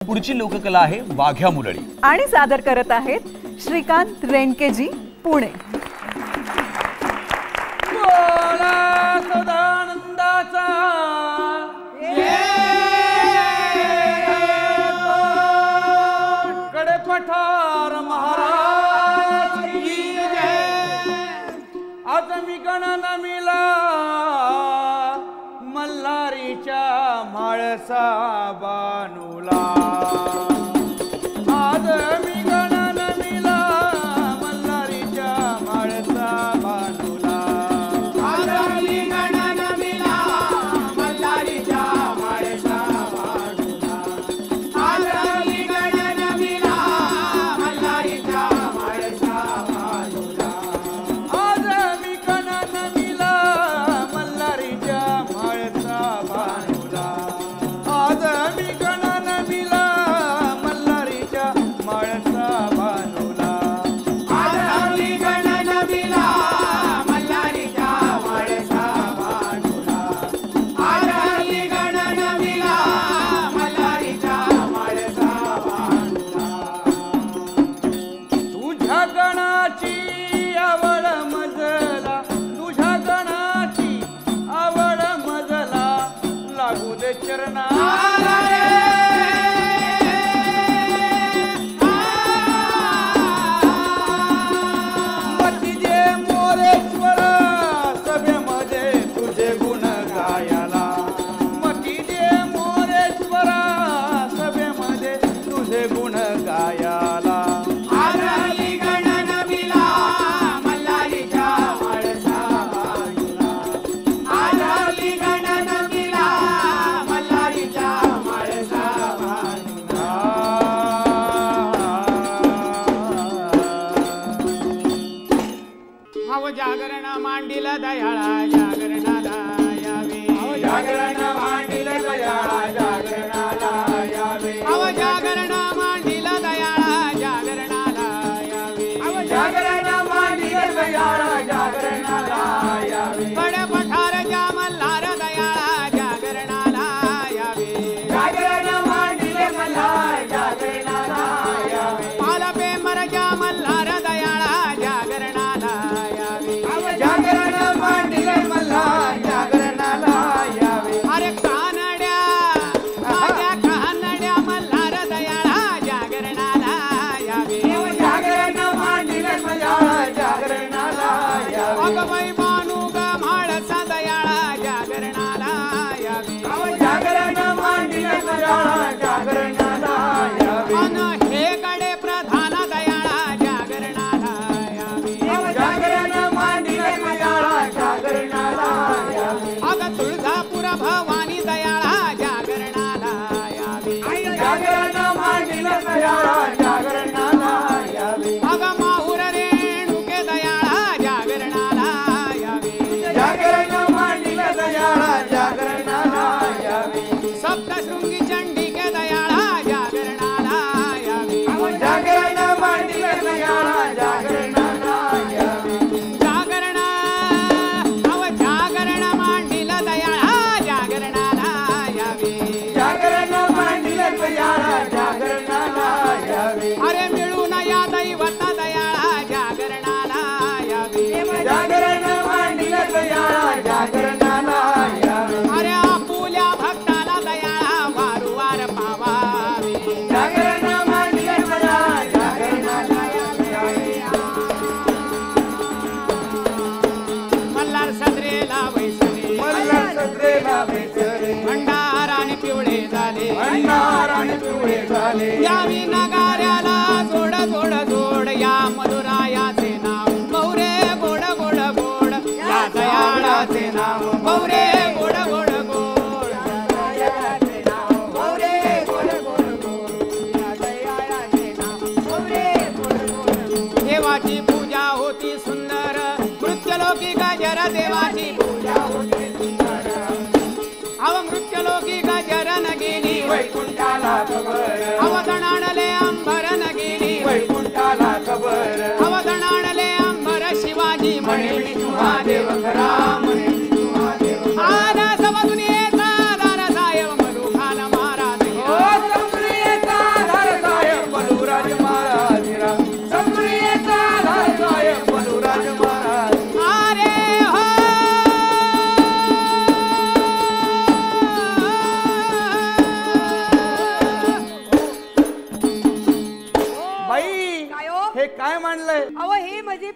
पुढची लोककला आहे वाघ्या मुलडी आणि सादर करत आहेत श्रीकांत रेणकेजी पुणे. ಸಾಬ Naga. Padre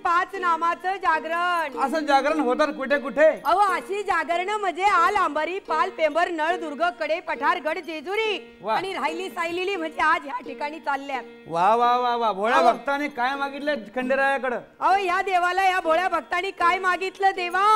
पाच नामाचं जागरण. असं जागरण होतात कुठे कुठे? अहो अशी जागरण म्हणजे आल आंबारी पाल पेंबर नळ दुर्गकडे पठारगड जेजुरी. आणि राहिली सायलेली म्हणजे आज ह्या ठिकाणी चालल्या वा वा वा वा. भोळ्या भक्ताने काय मागितलं खंडेरायाकडं? अहो या देवाला या भोळ्या भक्तांनी काय मागितलं देवा?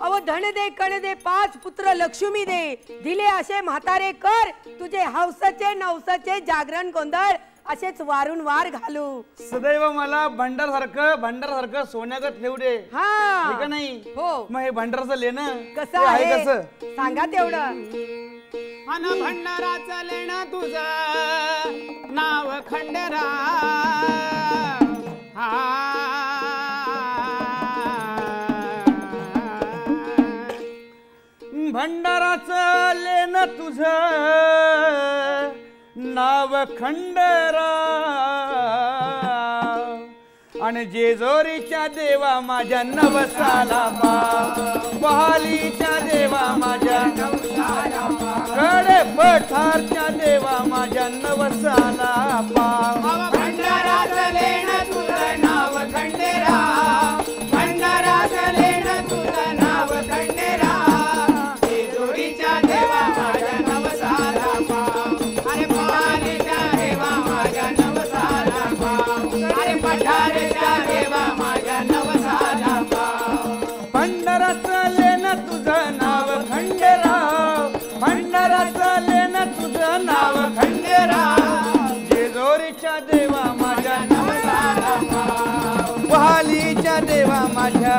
अहो धन दे कण दे पाच पुत्र लक्ष्मी दे. दिले असे म्हातारे कर. तुझे हौसचे नवसचे जागरण गोंधळ. असेच वारून वार घालू. सदैव मला भंडार भंडारसारखं भंडारसारखं सोन्याचं ठेवू दे. हा. नाही? हो. मग हे भंडारच लेणं कसं आहे? कस? सांगा तेवढं. अन भंडाराचं लेणं तुझं. नाव खंडरा. हा. भंडाराचं लेणं तुझं. नाव खंडराव आणि जेजोरीच्या देवा माझ्या नवसाला बहालीच्या देवा माझ्या कडे पठारच्या देवा माझ्या नवसाला पाव देवा माझ्या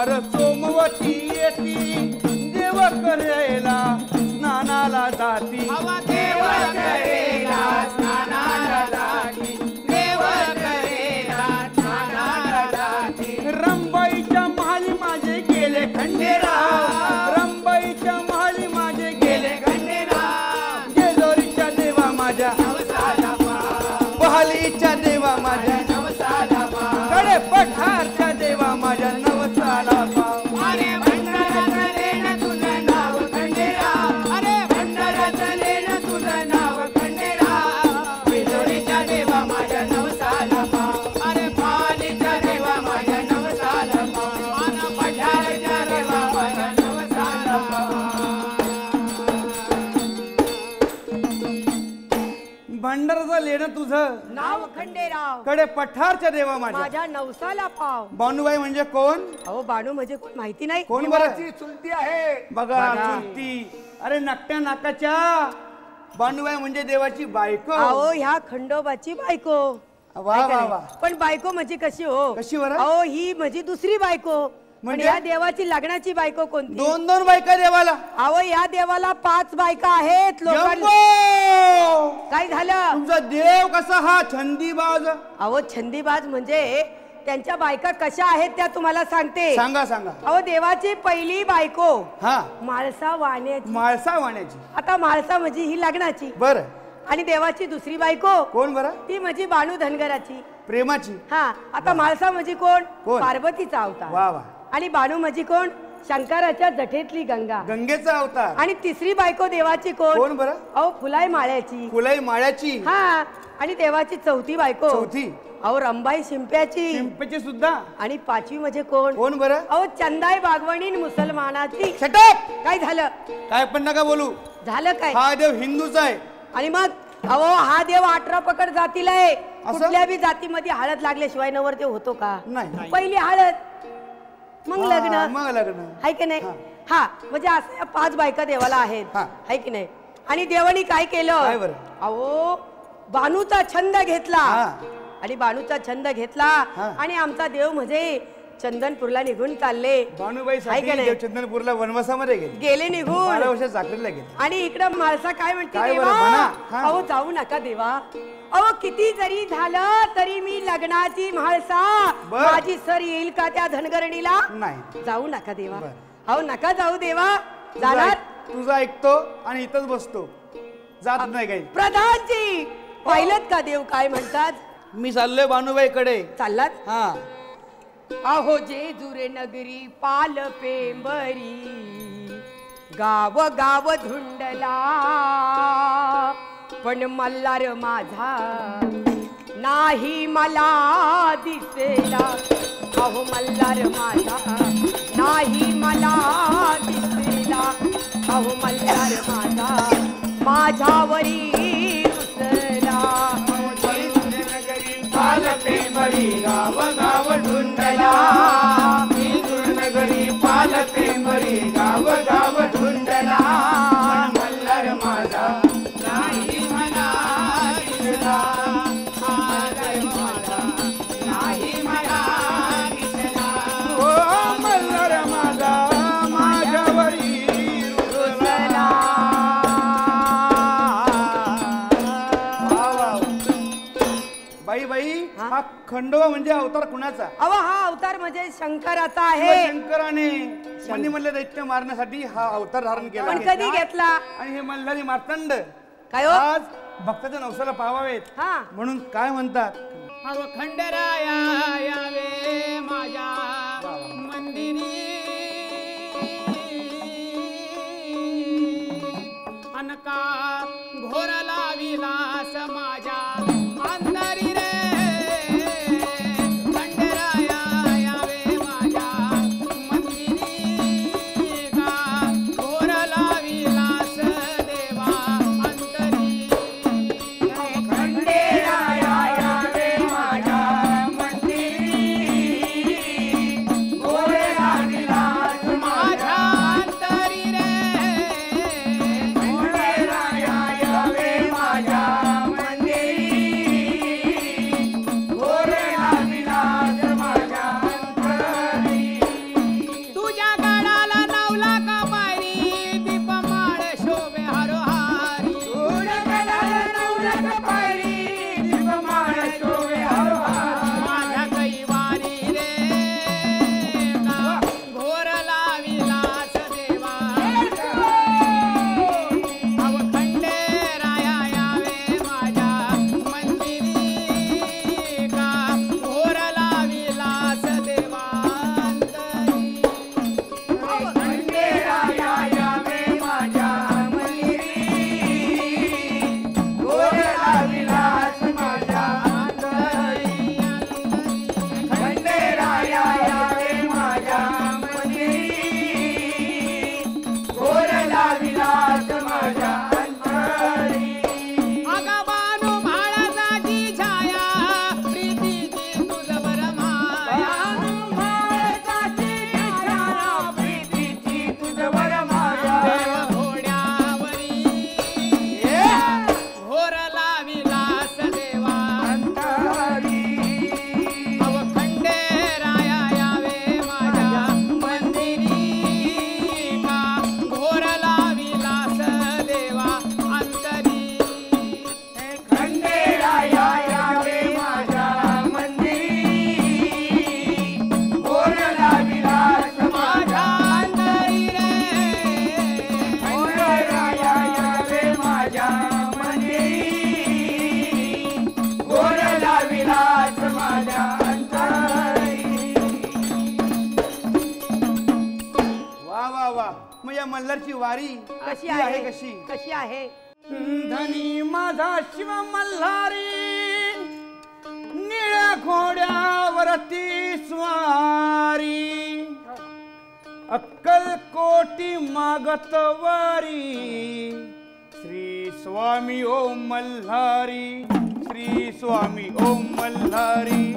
पार सोमवती येती देव करेला स्नानाला जाती. हवा तुझं. नाव खंडेराव. कडे पठारच्या देवा माझ्या. माझ्या नवसाला पाव. बानुबाई म्हणजे कोण? अहो बाणू म्हणजे कोण माहिती नाही. कोण बरं? चुलती आहे. बघा चुलती. अरे नकट्या नाकाच्या. बानुबाई म्हणजे देवाची बायको. अहो ह्या खंडोबाची बायको. वा वा? वा. पण बायको म्हणजे कशी हो? कशी बरं? अहो ही माझी दुसरी बायको. म्हणजे? या देवाची लग्नाची बायको कोणती? दोन दोन बायका देवाला. अहो या देवाला पाच बायका आहेत लोकांना! काय झालं? तुमचा देव कसा हा छंदीबाज? अहो छंदीबाज म्हणजे त्यांच्या बायका कशा आहेत त्या तुम्हाला सांगते. सांगा सांगा. अहो देवाची पहिली बायको हा. माळसा वाण्याची. माळसा वाण्याची. आता माळसा म्हणजे ही लग्नाची. बर. आणि देवाची दुसरी बायको कोण बरं? ती म्हणजे बाणू धनगराची. प्रेमाची. हा आता माळसा म्हणजे कोण? कोण? पार्वतीचा अवतार. वा वा. आणि बाणू म्हणजे कोण? शंकराच्या जठेतली गंगा. गंगेचा अवतार. आणि तिसरी बायको देवाची कोण? कोण बरं? अहो फुलाई माळ्याची. फुलाई माळ्याची. हा आणि देवाची चौथी बायको. चौथी. अहो रंबाई शिंप्याची. पिंपची सुद्धा. आणि पाचवी म्हणजे कोण? कोण बरं? अहो चंदाई बागवणी मुसलमानाची शटप काय झालं? काय पण नका बोलू. झालं काय? हा देव हिंदूचा आहे. आणि मग अहो हा देव अठरा पकड जातीला आहे? कुठल्या बी जातीमध्ये हळद लागल्याशिवाय नवर ते होतो का? नाही. पहिली हळद. मग लग्न. मग लग्न. आहे की नाही? हा. म्हणजे असं पाच बायका देवाला आहेत. आहे की नाही? आणि देवानी काय केलं? बरं? अहो बाणूचा छंद घेतला. आणि बाणूचा छंद घेतला. आणि आमचा देव म्हणजे चंदनपूरला निघून चालले. चंदनपूरला वनवासामध्ये गेले. निघून. आणि इकडं माणसा काय म्हणते. अहो जाऊ नका देवा. अहो किती जरी झालं तरी मी लग्नाची म्हाळसा. बर. माझी सर येईल का त्या धनगरणीला? नाही. जाऊ नका देवा. बर. अहो नका जाऊ देवा. जाणार? तुझं ऐकतो आणि इथंच बसतो. जात नाही काही. प्रधानजी पाहिलं का देव काय म्हणतात? मी चाललोय बानुबाई कडे चाललात? हा. अहो जेजुरे नगरी पाल पेंबरी गाव गाव धुंडला. पण मल्हार माझा नाही मला दिसेला अहो मल्हार माझा नाही मला दिसेला अहो मल्हार माझा माझ्यावरी रुसला. ओ खंडोबा म्हणजे अवतार कुणाचा? अहो हा अवतार म्हणजे शंकराचा आहे. शंकराने मनी म्हणले दैत्य मारण्यासाठी हा अवतार धारण केला. पण कधी घेतला. आणि हे मल्हारी मार्तंड काय हो? आज भक्ताच्या नवसाला पावावेत हा. म्हणून काय म्हणतात? अहो खंडराया यावे माझ्या मंदिरी. अनका घोरला विलास माझ्या मल्हारची वारी कशी आहे कशी? कशी आहे? धनी माझा शिव मल्हारी निळ्या घोड्यावरती स्वारी. अक्कल कोटी मागत वारी. श्री स्वामी ओम मल्हारी श्री स्वामी ओम मल्हारी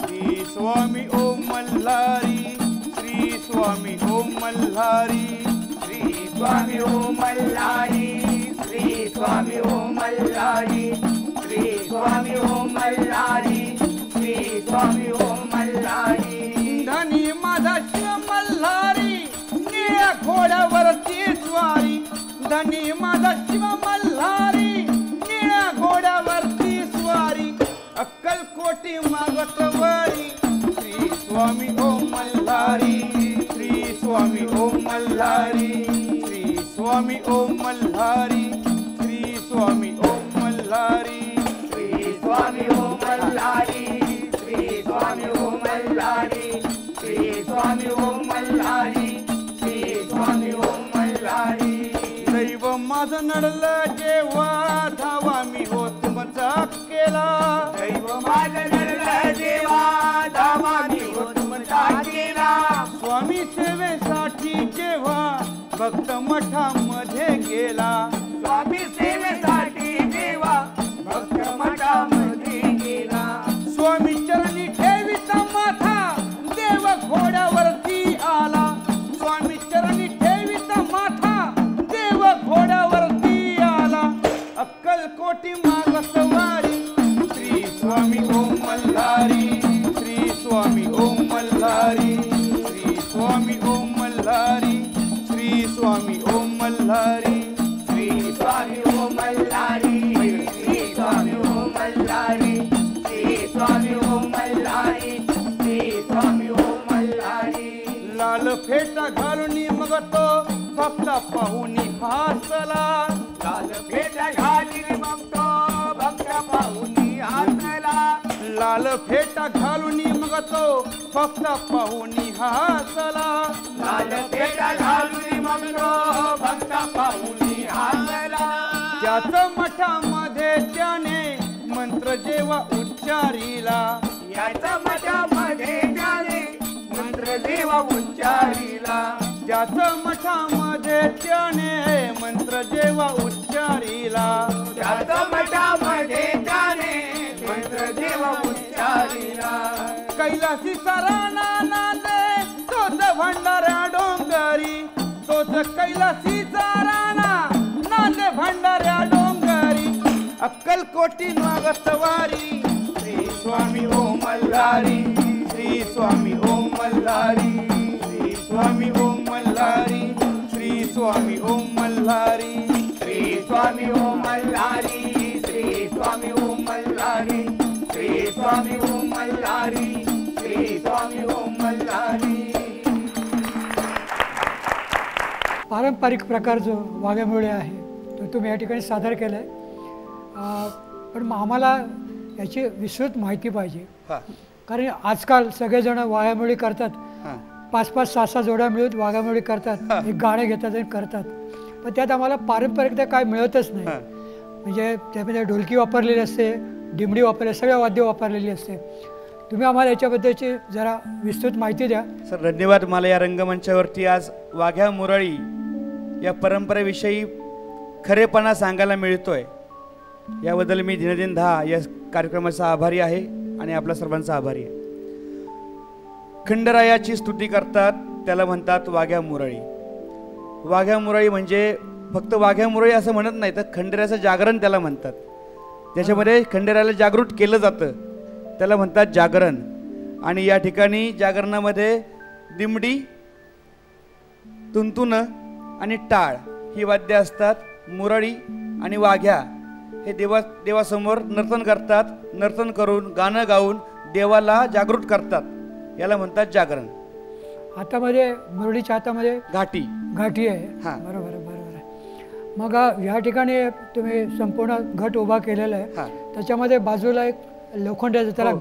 श्री स्वामी ओम मल्हारी श्री स्वामी ओम मल्हारी. स्वामी ओम मल्हारी श्री स्वामी ओम मल्हारी श्री स्वामी ओम मल्हारी श्री स्वामी ओम मल्हारी धनी माझा शिव मल्हारी निळ्या घोड्यावरती स्वारी. धनी माझा शिव मल्हारी निळ्या घोड्यावरती स्वारी. अक्कल कोटी मागत वारी श्री स्वामी ओम मल्हारी श्री स्वामी ओम मल्हारी स्वामी ओम मल्हारी. श्री स्वामी ओम मल्हारी. श्री स्वामी ओम मल्हारी. श्री स्वामी ओम मल्हारी. श्री स्वामी ओम मल्हारी. श्री स्वामी ओम मल्हारी. दैव माझं नडलं जेव्हा धावा मी हो तुमचा केला. दैव माझं नडलं जेव्हा धावा मी हो तुमचा केला. स्वामी सेवेसाठी जेव्हा भक्त मठामध्ये गेला. स्वामी सेवा फेटा घालून मग तो फक्त पाहुनी हसला. लाल फेटा घालून मग तो भक्त पाहुनी हसला. लाल फेटा घालून मग तो फक्त पाहुनी हसला. लाल फेटा घालून मग तो भक्त पाहुनी हसला. त्याच मठामध्ये त्याने मंत्र जेव्हा उच्चारिला याच्या मठामध्ये त्याने मंत्र जेव्हा उच्चारिला. त्याच मठामध्ये त्याने मंत्र देवा उच्चारिला. त्याच मठामध्ये त्याने मंत्र देवा उच्चारिला. कैलासी सराना नांदे तोच भंडाऱ्या डोंगरी. तोच कैलासी सराना नांदे भंडाऱ्या डोंगरी. अक्कल कोटी मागत श्री स्वामी ओ मल्हारी. श्री स्वामी ओम मल्हारी श्री स्वामी ओम मल्हारी श्री स्वामी ओम मल्हारी श्री स्वामी ओम मल्हारी श्री स्वामी ओम मल्हारी श्री स्वामी ओम मल्हारी श्री स्वामी ओम मल्हारी पारंपरिक प्रकार जो वाघ्यामुळे आहे तो तुम्ही या ठिकाणी सादर केला आहे पण मग आम्हाला याची विस्तृत माहिती पाहिजे. कारण आजकाल सगळेजण वाघ्यामुळी करतात. पाच पाच सहा सहा जोड्या मिळून वाघामुळी करतात. एक गाणं घेतात आणि करतात. पण त्यात आम्हाला पारंपरिकता काय मिळतच नाही. म्हणजे त्यामध्ये ढोलकी वापरलेली असते डिमडी वापरली सगळ्या वाद्य वापरलेली असते. तुम्ही आम्हाला याच्याबद्दलची जरा विस्तृत माहिती द्या. सर धन्यवाद. मला या रंगमंचावरती आज वाघ्या मुरळी या परंपरेविषयी खरेपणा सांगायला मिळतोय. याबद्दल मी दिनदिन दहा या कार्यक्रमाचा आभारी आहे. आणि आपल्या सर्वांचा आभारी आहे. खंडरायाची स्तुती करतात त्याला म्हणतात वाघ्या मुरळी. वाघ्या मुरळी म्हणजे फक्त वाघ्या मुरळी असं म्हणत नाही तर खंडेराचं जागरण त्याला म्हणतात. त्याच्यामध्ये खंडेराला जागृत केलं जातं. त्याला म्हणतात जागरण. आणि या ठिकाणी जागरणामध्ये दिमडी तुंतुन आणि टाळ ही वाद्य असतात मुरळी आणि वाघ्या. हे देवा देवासमोर नर्तन करतात. नर्तन करून गाणं गाऊन देवाला जागृत करतात. याला म्हणतात जागरण. हातामध्ये मुरळीच्या हातामध्ये घाटी. घाटी आहे. हा. बरोबर आहे बरोबर आहे. मग अ, या ठिकाणी तुम्ही संपूर्ण घट उभा केलेला हा. आहे त्याच्यामध्ये बाजूला एक लोखंडाचं त्याला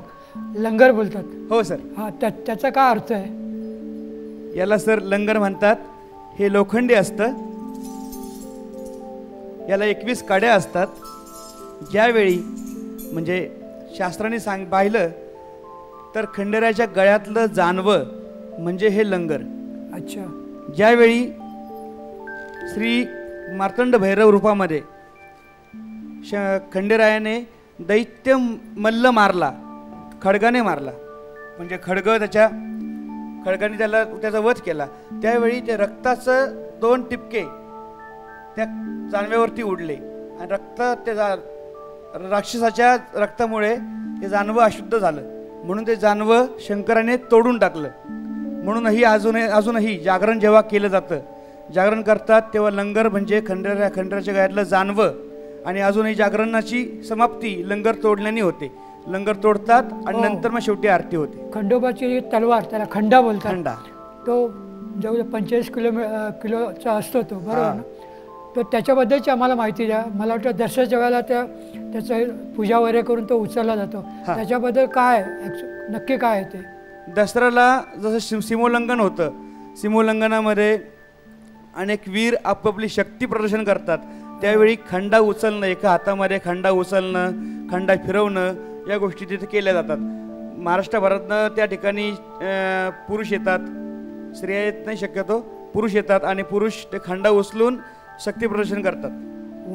लंगर बोलतात. हो सर. हा त्या त्याचा काय अर्थ आहे? याला सर लंगर म्हणतात. हे लोखंडी असतं. याला एकवीस काड्या असतात. ज्यावेळी म्हणजे शास्त्राने सांग पाहिलं तर खंडेराच्या गळ्यातलं जानवं म्हणजे हे लंगर. अच्छा. ज्यावेळी श्री मार्तंड भैरव रूपामध्ये श खंडेरायाने दैत्य मल्ल मारला खडगाने मारला म्हणजे खडग त्याच्या खडगाने त्याला त्याचा वध केला त्यावेळी ते रक्ताचं दोन टिपके त्या जानव्यावरती उडले आणि रक्त ते जा राक्षसाच्या रक्तामुळे ते जानवं अशुद्ध झालं. म्हणून ते जानवं शंकराने तोडून टाकलं. म्हणूनही अजूनही अजूनही जागरण जेव्हा केलं जातं जागरण करतात तेव्हा लंगर म्हणजे खंडेरा खंडेराच्या गळ्यातलं जानवं आणि अजूनही जागरणाची समाप्ती लंगर तोडल्याने होते. लंगर तोडतात आणि हो. नंतर मग शेवटी आरती होते. खंडोबाची तलवार त्याला खंडा बोलतात. खंडा. तो जवळ पंचेचाळीस किलोमी किलोचा असतो तो बरोबर तर त्याच्याबद्दलची आम्हाला माहिती द्या. मला वाटतं दसऱ्याच्या वेळेला त्या त्याचं पूजा वगैरे करून तो उचलला जातो. त्याच्याबद्दल काय नक्की काय आहे ते? दसऱ्याला जसं शिम सीमोल्लंघन होतं. सीमोल्लंघनामध्ये अनेक वीर आपापली शक्ती प्रदर्शन करतात. त्यावेळी खंडा उचलणं एका हातामध्ये खंडा उचलणं खंडा फिरवणं या गोष्टी तिथे केल्या जातात. महाराष्ट्रभरातनं त्या ठिकाणी पुरुष येतात. स्त्रिया येत नाही शक्यतो. पुरुष येतात आणि पुरुष ते खंडा उचलून शक्ती प्रदर्शन करतात.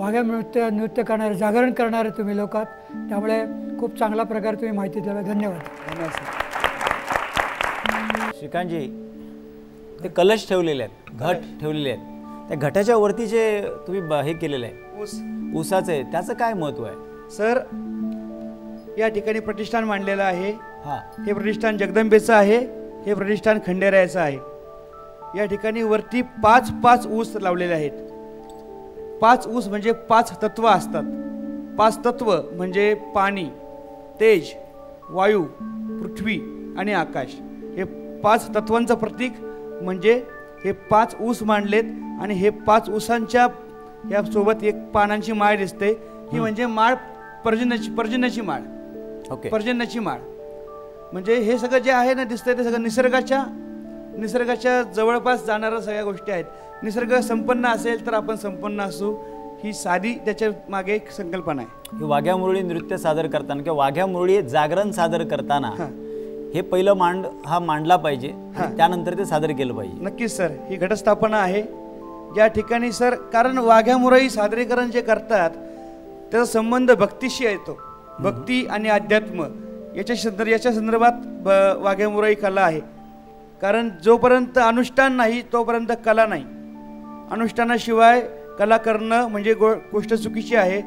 वाघ्या नृत्य नृत्य करणारे जागरण करणारे तुम्ही लोक आहात. त्यामुळे खूप चांगल्या प्रकारे तुम्ही माहिती दिला. धन्यवाद. धन्यवाद सर. श्रीकांतजी ते कलश ठेवलेले आहेत. घट ठेवलेले आहेत. त्या घटाच्या वरती जे तुम्ही ब- हे केलेलं आहे ऊस. ऊसाचं आहे त्याचं काय महत्त्व आहे? सर या ठिकाणी प्रतिष्ठान मांडलेलं आहे. हां. हे प्रतिष्ठान जगदंबेचं आहे. हे प्रतिष्ठान खंडेरायाचं आहे. या ठिकाणी वरती पाच पाच ऊस लावलेले आहेत. पाच ऊस म्हणजे पाच तत्व असतात. पाच तत्व म्हणजे पाणी तेज वायू पृथ्वी आणि आकाश. हे पाच तत्वांचं प्रतीक म्हणजे हे पाच ऊस मांडलेत आणि हे पाच ऊसांच्या या सोबत एक पानांची माळ दिसते. ही म्हणजे माळ पर्जन्याची पर्जन्याची माळ. ओके. पर्जन्याची माळ. म्हणजे हे सगळं जे आहे ना दिसतंय ते सगळं निसर्गाच्या निसर्गाच्या जवळपास जाणाऱ्या सगळ्या गोष्टी आहेत. निसर्ग संपन्न असेल तर आपण संपन्न असू ही साधी त्याच्यामागे एक संकल्पना आहे. हे वाघ्या मुरळी नृत्य सादर करताना किंवा वाघ्या मुरळी जागरण सादर करताना हां. पहिलं मांड हा मांडला पाहिजे त्यानंतर ते सादर केलं पाहिजे. नक्कीच सर. ही घटस्थापना आहे. ज्या ठिकाणी सर कारण वाघ्या मुरळी सादरीकरण जे करतात त्याचा संबंध भक्तीशी येतो भक्ती आणि अध्यात्म याच्या संदर्भ याच्या संदर्भात ब- वाघ्या मुरळी कला आहे. कारण जोपर्यंत अनुष्ठान नाही तोपर्यंत कला नाही. अनुष्ठानाशिवाय कला करणं म्हणजे गो गोष्ट चुकीची आहे.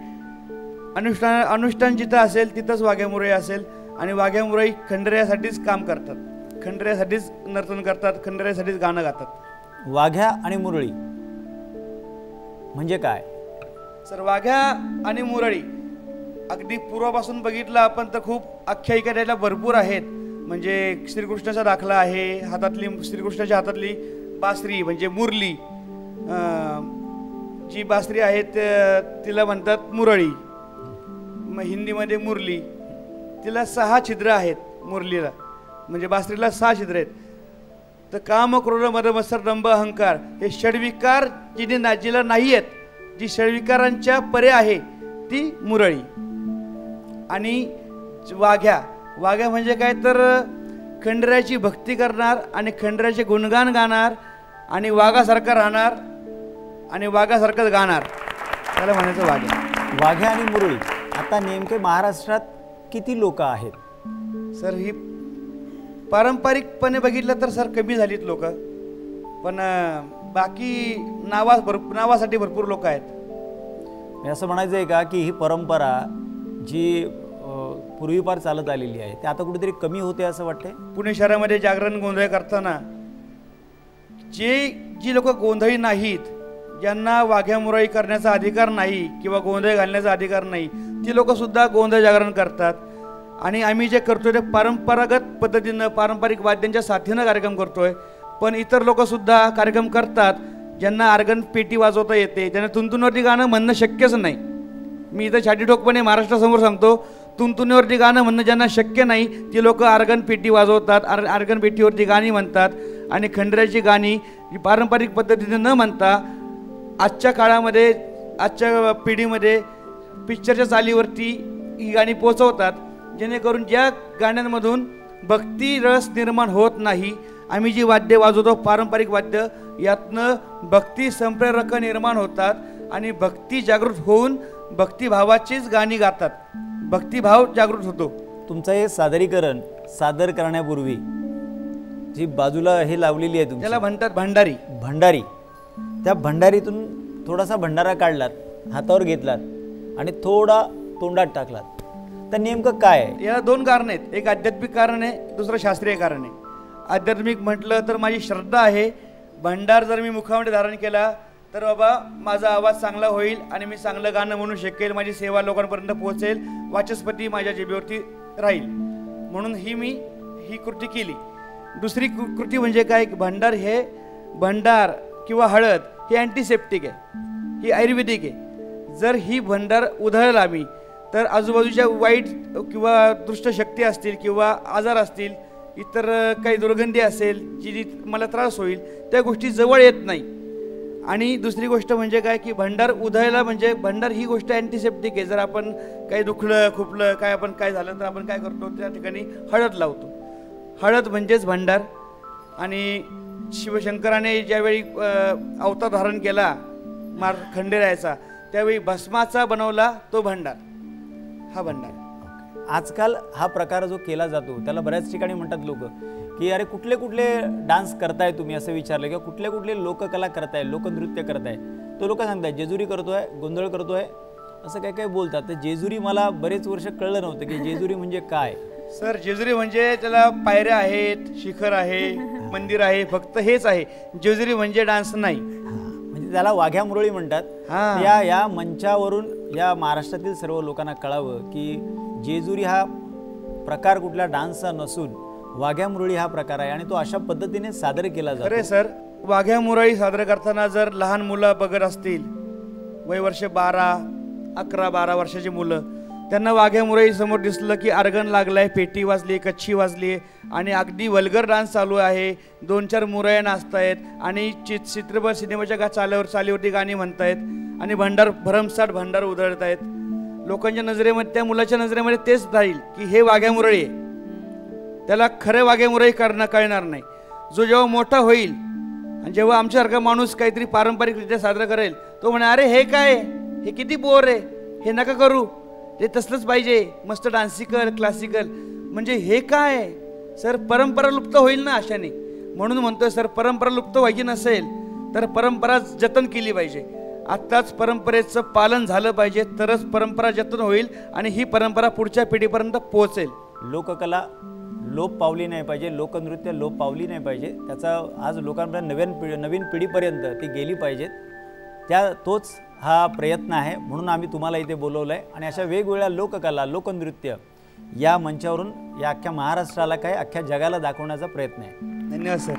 अनुष्ठान अनुष्ठान जिथं असेल तिथंच वाघ्या मुरळी असेल आणि वाघ्या मुरळी खंडऱ्यासाठीच काम करतात. खंडऱ्यासाठीच नर्तन करतात खंडऱ्यासाठीच गाणं गातात. वाघ्या आणि मुरळी. म्हणजे काय? सर वाघ्या आणि मुरळी. अगदी पूर्वापासून बघितलं आपण तर खूप आख्यायिका त्याला भरपूर आहेत. म्हणजे श्रीकृष्णाचा दाखला आहे हातातली श्रीकृष्णाच्या हातातली बासरी म्हणजे मुरली. जी बासरी आहे तिला म्हणतात मुरळी. मग हिंदीमध्ये मुरली. तिला सहा छिद्र आहेत मुरलीला. म्हणजे बासरीला सहा छिद्र आहेत. तर काम क्रोध मद दंभ अहंकार हे षडविकार जिने ना जिला नाही आहेत. जी षडविकारांच्या परे आहे ती मुरळी. आणि वाघ्या. वाघ्या म्हणजे काय तर खंडराची भक्ती करणार आणि खंडराचे गुणगान गाणार आणि वाघासारखं राहणार आणि वाघासारखंच गाणार. त्याला म्हणायचं वाघ्या वाघ्या आणि मुरळी आता नेमके महाराष्ट्रात किती लोक आहेत? सर ही पारंपरिकपणे बघितलं तर सर कमी झालीत लोक. पण बाकी नावा भरपूर नावासाठी भरपूर लोक आहेत. असं म्हणायचं आहे का की ही परंपरा जी पूर्वीपार चालत आलेली आहे. ते आता कुठेतरी कमी होते असं वाटतंय? पुणे शहरामध्ये जागरण गोंधळ करताना जे जी लोक गोंधळी नाहीत ज्यांना वाघ्यामुराई करण्याचा अधिकार नाही किंवा गोंधळ घालण्याचा अधिकार नाही ती लोकंसुद्धा गोंधळ जागरण करतात. आणि आम्ही जे करतोय ते परंपरागत पद्धतीनं पारंपरिक वाद्यांच्या साथीनं कार्यक्रम करतोय. पण इतर लोकंसुद्धा कार्यक्रम करतात ज्यांना आर्गन पेटी वाजवता येते त्यांना तुंतुनवरती गाणं म्हणणं शक्यच नाही. मी इथं छाटीठोकपणे महाराष्ट्रासमोर सांगतो तुंतुनीवरती गाणं म्हणणं ज्यांना शक्य नाही ती लोक आर्गन पेटी वाजवतात आर आर्गन पेटीवरती गाणी म्हणतात आणि खंडऱ्याची गाणी ही पारंपरिक पद्धतीने न म्हणता आजच्या काळामध्ये आजच्या पिढीमध्ये पिक्चरच्या चालीवरती ही गाणी पोचवतात जेणेकरून ज्या गाण्यांमधून भक्ती रस निर्माण होत नाही आम्ही जी वाद्य वाजवतो पारंपरिक वाद्य यातनं भक्ती संप्रेरक निर्माण होतात आणि भक्ती जागृत होऊन भक्तिभावाचीच गाणी गातात. भक्तिभाव जागृत होतो. तुमचं हे सादरीकरण सादर करण्यापूर्वी जी बाजूला हे लावलेली आहे त्याला म्हणतात भंडारी. भंडारी. त्या भंडारीतून थोडासा भंडारा काढलात हातावर घेतलात आणि थोडा तोंडात टाकलात. तर नेमकं काय आहे? याला दोन कारण आहेत. एक आध्यात्मिक कारण आहे दुसरं शास्त्रीय कारण आहे. आध्यात्मिक म्हटलं तर माझी श्रद्धा आहे. भंडार जर मी मुखामध्ये धारण केला तर बाबा माझा आवाज चांगला होईल आणि मी चांगलं गाणं म्हणू शकेल माझी सेवा लोकांपर्यंत पोहोचेल वाचस्पती माझ्या जिबेवरती राहील. म्हणून ही मी ही कृती केली. दुसरी कृ- कृती म्हणजे काय? भंडार हे भंडार किंवा हळद ही अँटीसेप्टिक आहे. ही आयुर्वेदिक आहे. जर ही भंडार उधळला आम्ही तर आजूबाजूच्या वाईट किंवा दुष्ट शक्ती असतील किंवा आजार असतील इतर काही दुर्गंधी असेल जी मला त्रास होईल त्या गोष्टी जवळ येत नाही. आणि दुसरी गोष्ट म्हणजे काय की भंडार उधळला म्हणजे भंडार ही गोष्ट अँटीसेप्टिक आहे. जर आपण काही दुखलं खुपलं काय आपण काय झालं तर आपण काय करतो? त्या ठिकाणी हळद लावतो. हळद म्हणजेच भंडार. आणि शिवशंकराने ज्यावेळी अवतार धारण केला मार खंडेरायाचा त्यावेळी भस्माचा बनवला तो भंडार. हा भंडार. आजकाल हा प्रकार जो केला जातो त्याला बऱ्याच ठिकाणी म्हणतात लोक. की अरे कुठले कुठले डान्स करताय तुम्ही असं विचारलं किंवा कुठले कुठले लोककला करताय लोकनृत्य करताय तो लोक सांगताय जेजुरी करतोय गोंधळ करतोय असं काय काय बोलतात. तर जेजुरी मला बरेच वर्ष कळलं नव्हतं की जेजुरी म्हणजे काय. सर जेजुरी म्हणजे त्याला पायऱ्या आहेत शिखर आहे मंदिर आहे फक्त हेच आहे. जेजुरी म्हणजे डान्स नाही. म्हणजे त्याला वाघ्या मुरळी म्हणतात. हा. या या मंचावरून या महाराष्ट्रातील सर्व लोकांना कळावं की जेजुरी हा प्रकार कुठल्या डान्सचा नसून वाघ्या मुरळी हा प्रकार आहे आणि तो अशा पद्धतीने सादर केला खरे जातो सर वाघ्या मुरळी सादर करताना जर लहान मुलं बघत असतील वय वर्ष बारा अकरा बारा वर्षाची मुलं त्यांना वाघ्या मुरळी समोर दिसलं की अर्गण लागलाय पेटी वाजली कच्छी वाजली आणि अगदी वल्गर डान्स चालू आहे. दोन चार मुरळ्या नाचतायत आणि चित चित्रपट सिनेमाच्या गा चाल्यावर चालीवरती गाणी म्हणतायत आणि भंडार भरमसाठ भंडार उधळत आहेत लोकांच्या नजरेमध्ये त्या मुलाच्या नजरेमध्ये तेच राहील की हे वाघ्या मुरळी आहे. त्याला खरे वागेमुरही करणं कळणार नाही. जो जेव्हा मोठा होईल आणि जेव्हा आमच्यासारखा माणूस काहीतरी पारंपरिकरित्या साजरा करेल तो म्हणे अरे हे काय? हे किती बोर आहे. हे नका करू. ते तसलंच पाहिजे. मस्त डान्सिकल क्लासिकल म्हणजे हे काय? सर परंपरा लुप्त होईल ना अशाने. म्हणून म्हणतोय सर परंपरा लुप्त व्हायची नसेल तर परंपरा जतन केली पाहिजे. आत्ताच परंपरेचं पालन झालं पाहिजे तरच परंपरा जतन होईल आणि ही परंपरा पुढच्या पिढीपर्यंत पोहोचेल. लोककला लोप पावली नाही पाहिजे लोकनृत्य लोप पावली नाही पाहिजे. त्याचा आज लोकांपर्यंत नवीन पिढी नवीन पिढीपर्यंत ती गेली पाहिजेत. त्या तोच हा प्रयत्न आहे. म्हणून आम्ही तुम्हाला इथे बोलवलं आहे आणि अशा वेगवेगळ्या लोककला लोकनृत्य या मंचावरून या अख्ख्या महाराष्ट्राला काय अख्ख्या जगाला दाखवण्याचा प्रयत्न आहे. धन्यवाद सर.